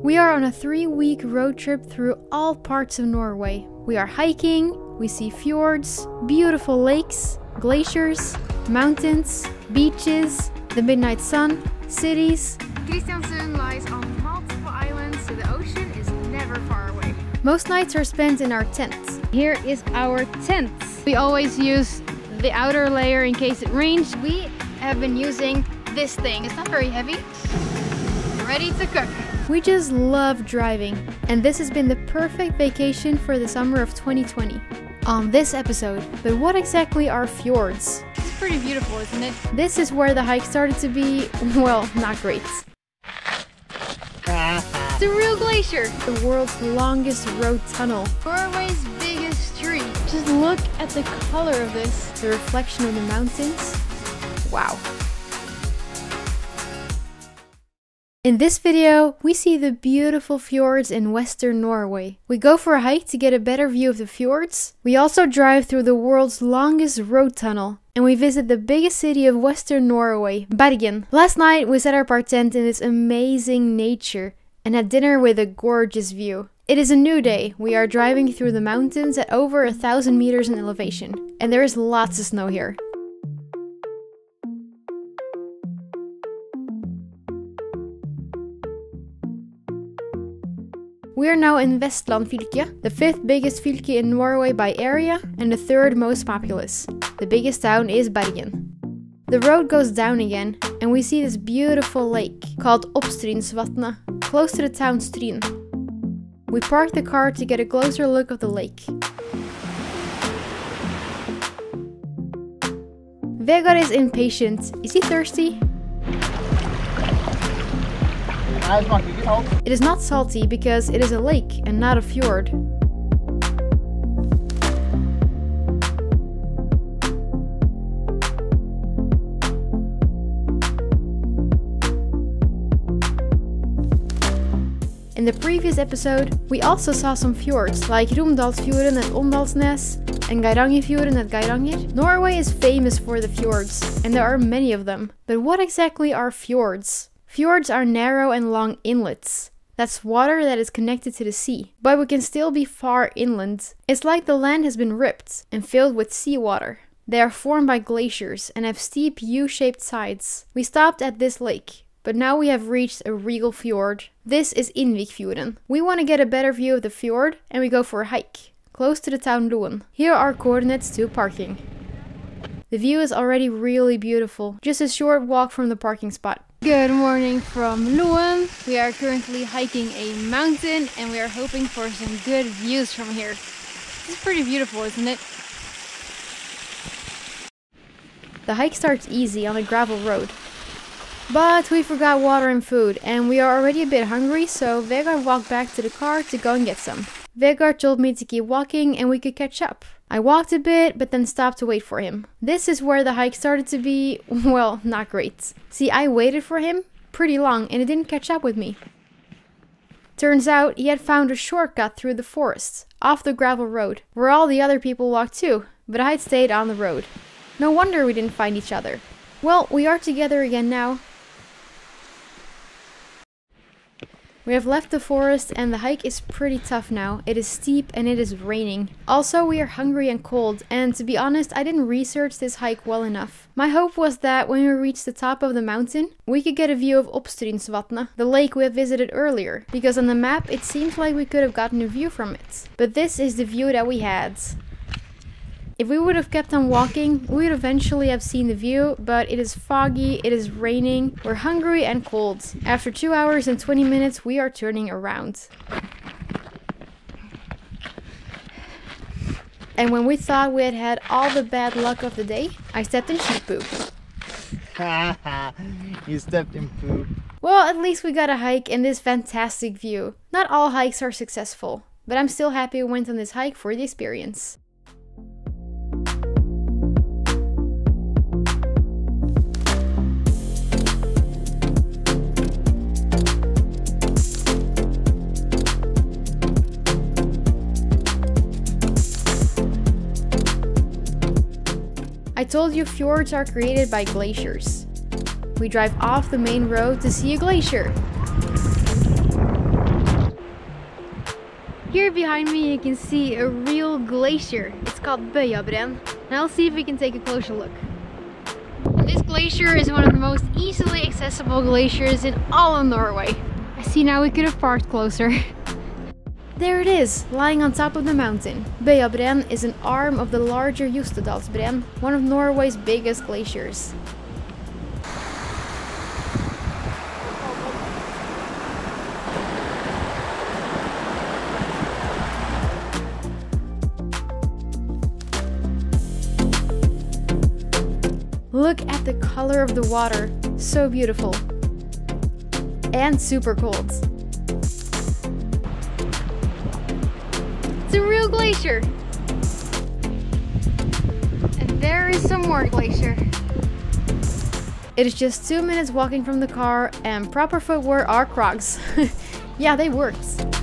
We are on a three week road trip through all parts of Norway. We are hiking, we see fjords, beautiful lakes, glaciers, mountains, beaches, the midnight sun, cities. Kristiansund lies on multiple islands, so the ocean is never far away. Most nights are spent in our tents. Here is our tent. We always use the outer layer in case it rains. We have been using this thing. It's not very heavy. Ready to cook. We just love driving, and this has been the perfect vacation for the summer of 2020. On this episode, but what exactly are fjords? It's pretty beautiful, isn't it? This is where the hike started to be, well, not great. It's a real glacier. The world's longest road tunnel. Norway's biggest tree. Just look at the color of this. The reflection of the mountains. Wow. In this video, we see the beautiful fjords in western Norway. We go for a hike to get a better view of the fjords. We also drive through the world's longest road tunnel. And we visit the biggest city of western Norway, Bergen. Last night, we set up our tent in this amazing nature and had dinner with a gorgeous view. It is a new day. We are driving through the mountains at over a thousand meters in elevation, and there is lots of snow here. We are now in Vestland fylke, the fifth biggest fylke in Norway by area and the third most populous. The biggest town is Bergen. The road goes down again, and we see this beautiful lake called Oppstrynsvatnet, close to the town Stryn. We park the car to get a closer look of the lake. Vegard is impatient. Is he thirsty? It is not salty because it is a lake and not a fjord. In the previous episode, we also saw some fjords like Romsdalsfjorden at Åndalsnes and Geirangerfjorden at Geiranger. Norway is famous for the fjords, and there are many of them. But what exactly are fjords? Fjords are narrow and long inlets. That's water that is connected to the sea, but we can still be far inland. It's like the land has been ripped and filled with seawater. They are formed by glaciers and have steep U shaped sides. We stopped at this lake, but now we have reached a regal fjord. This is Innvikfjorden. We want to get a better view of the fjord and we go for a hike, close to the town Loen. Here are coordinates to parking. The view is already really beautiful, just a short walk from the parking spot. Good morning from Loen. We are currently hiking a mountain and we are hoping for some good views from here. It's pretty beautiful, isn't it? The hike starts easy on a gravel road. But we forgot water and food, and we are already a bit hungry, so Vegard walked back to the car to go and get some. Vegard told me to keep walking and we could catch up. I walked a bit, but then stopped to wait for him. This is where the hike started to be, well, not great. See, I waited for him pretty long and it didn't catch up with me. Turns out he had found a shortcut through the forest, off the gravel road, where all the other people walked too, but I had stayed on the road. No wonder we didn't find each other. Well, we are together again now. We have left the forest and the hike is pretty tough now. It is steep and it is raining. Also, we are hungry and cold, and to be honest, I didn't research this hike well enough. My hope was that when we reached the top of the mountain, we could get a view of Oppstrynsvatnet, the lake we have visited earlier, because on the map it seems like we could have gotten a view from it. But this is the view that we had. If we would have kept on walking, we would eventually have seen the view, but it is foggy, it is raining, we're hungry and cold. After 2 hours and 20 minutes, we are turning around. And when we thought we had had all the bad luck of the day, I stepped in sheep poop. you stepped in poop. Well, at least we got a hike and this fantastic view. Not all hikes are successful, but I'm still happy we went on this hike for the experience. Told you fjords are created by glaciers. We drive off the main road to see a glacier. Here behind me you can see a real glacier. It's called Bøyabreen. Now let's see if we can take a closer look. This glacier is one of the most easily accessible glaciers in all of Norway. I see now we could have parked closer. There it is, lying on top of the mountain. Bøyabreen is an arm of the larger Jostedalsbreen, one of Norway's biggest glaciers. Look at the color of the water, so beautiful. And super cold. Glacier. And there is some more glacier. It is just two minutes walking from the car, and proper footwear are Crocs. yeah, they worked.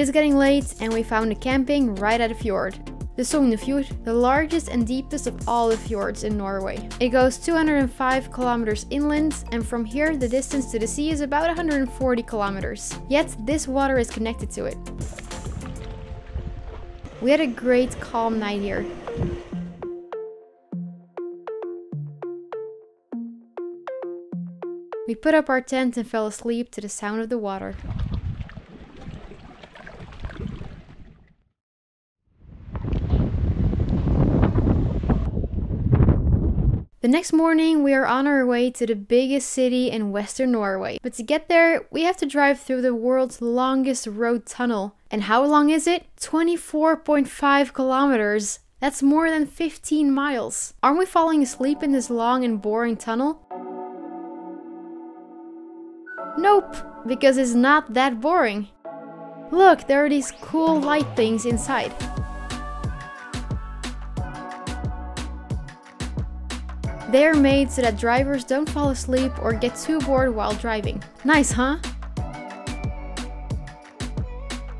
It is getting late, and we found a camping right at a fjord. The Sognefjord, the largest and deepest of all the fjords in Norway. It goes 205 kilometers inland, and from here the distance to the sea is about 140 kilometers. Yet this water is connected to it. We had a great calm night here. We put up our tent and fell asleep to the sound of the water. Next morning, we are on our way to the biggest city in western Norway. But to get there, we have to drive through the world's longest road tunnel. And how long is it? 24.5 kilometers. That's more than 15 miles. Aren't we falling asleep in this long and boring tunnel? Nope, because it's not that boring. Look, there are these cool light things inside. They're made so that drivers don't fall asleep or get too bored while driving. Nice, huh?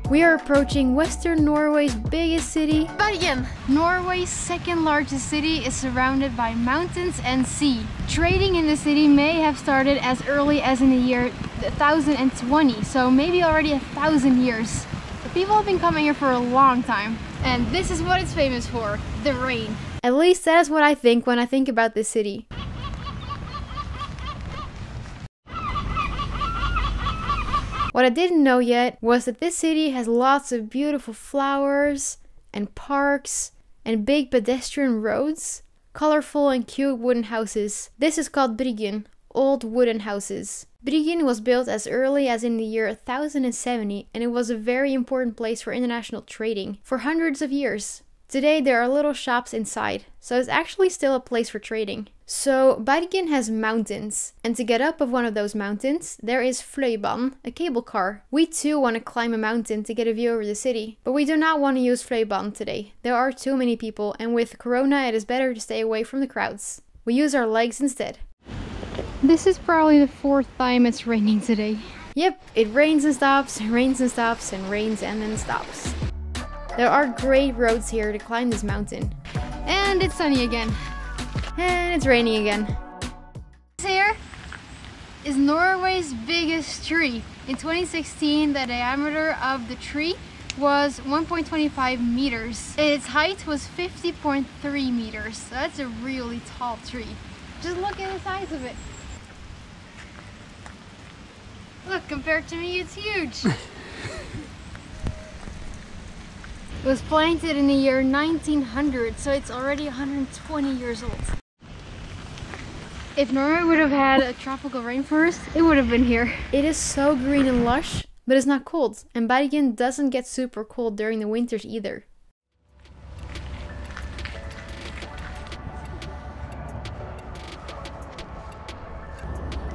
We are approaching western Norway's biggest city. Bergen, Norway's second largest city, is surrounded by mountains and sea. Trading in the city may have started as early as in the year 1020, so maybe already a thousand years. But people have been coming here for a long time. And this is what it's famous for, the rain. At least that is what I think when I think about this city. What I didn't know yet was that this city has lots of beautiful flowers and parks and big pedestrian roads, colorful and cute wooden houses. This is called Bryggen, old wooden houses. Bryggen was built as early as in the year 1070 and it was a very important place for international trading for hundreds of years. Today there are little shops inside, so it's actually still a place for trading. So Bergen has mountains, and to get up of one of those mountains, there is Fløibanen, a cable car. We too want to climb a mountain to get a view over the city, but we do not want to use Fløibanen today. There are too many people, and with corona it is better to stay away from the crowds. We use our legs instead. This is probably the fourth time it's raining today. Yep, it rains and stops, rains and stops, and rains and then stops. There are great roads here to climb this mountain. And it's sunny again. And it's raining again. This here is Norway's biggest tree. In 2016, the diameter of the tree was 1.25 meters. Its height was 50.3 meters. So that's a really tall tree. Just look at the size of it. Look, compared to me, it's huge. It was planted in the year 1900, so it's already 120 years old. If Norway would have had a tropical rainforest, it would have been here. It is so green and lush, but it's not cold, and Bergen doesn't get super cold during the winters either.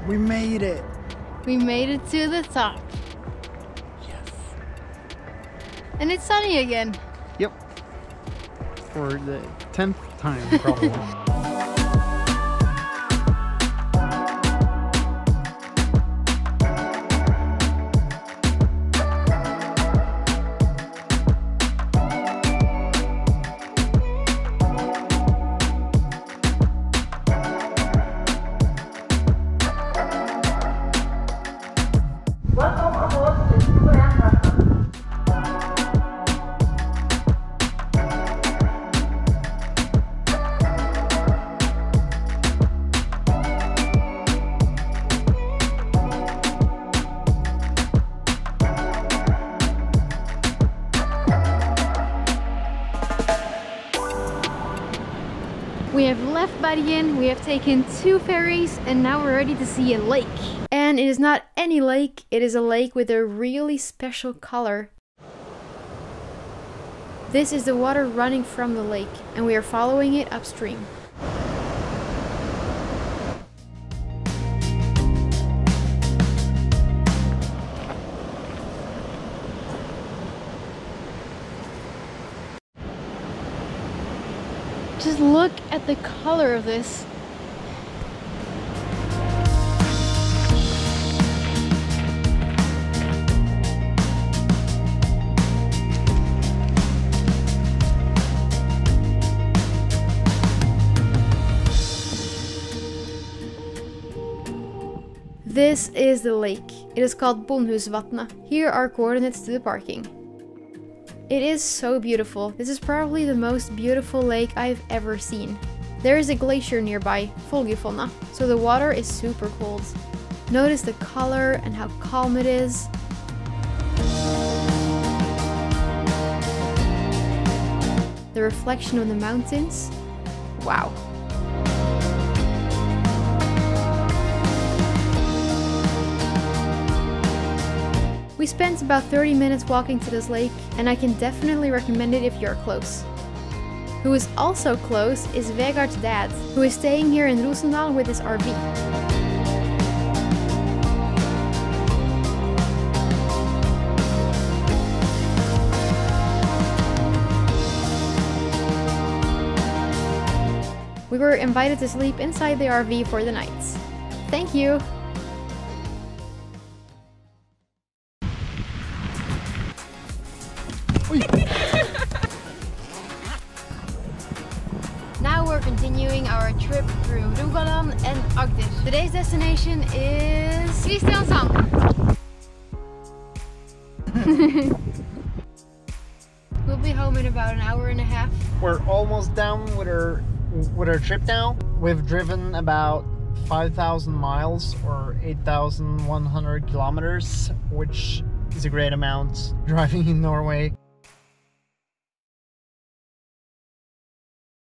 We made it. We made it to the top. And it's sunny again. Yep. For the tenth time, probably. we have taken two ferries, and now we're ready to see a lake. And it is not any lake, it is a lake with a really special color. This is the water running from the lake, and we are following it upstream. Just look at the color of this. This is the lake. It is called Bondhusvatnet. Here are coordinates to the parking. It is so beautiful. This is probably the most beautiful lake I've ever seen. There is a glacier nearby, Folgefonna, so the water is super cold. Notice the color and how calm it is. The reflection on the mountains. Wow. We spent about 30 minutes walking to this lake, and I can definitely recommend it if you're close. Who is also close is Vegard's dad, who is staying here in Rosendal with his RV. We were invited to sleep inside the RV for the night. Thank you! Today's destination is Kristiansand. We'll be home in about an hour and a half. We're almost done with our with our trip now. We've driven about 5,000 miles or 8,100 kilometers, which is a great amount driving in Norway.